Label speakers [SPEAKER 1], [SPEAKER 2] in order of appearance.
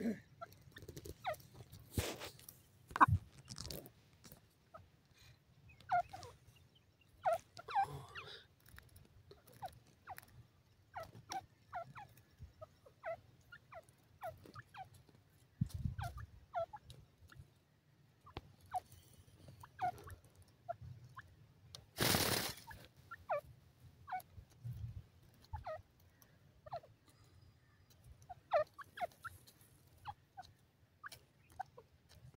[SPEAKER 1] Yeah.